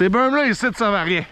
Ces berms-là, ici, ça servent à rien.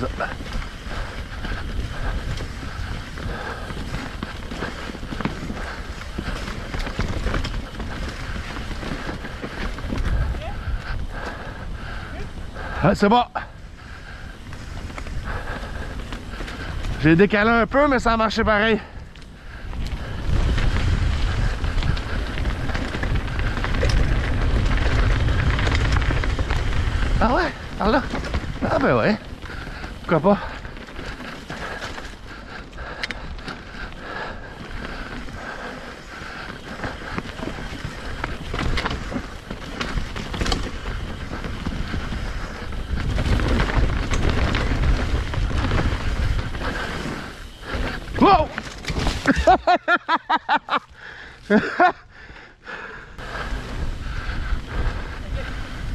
C'est. Ah, c'est bon. J'ai décalé un peu, mais ça a marché pareil. Ah ouais, par là? Ah ben ouais. Pourquoi pas?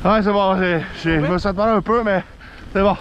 Ouais, c'est bon, me un peu, mais c'est bon.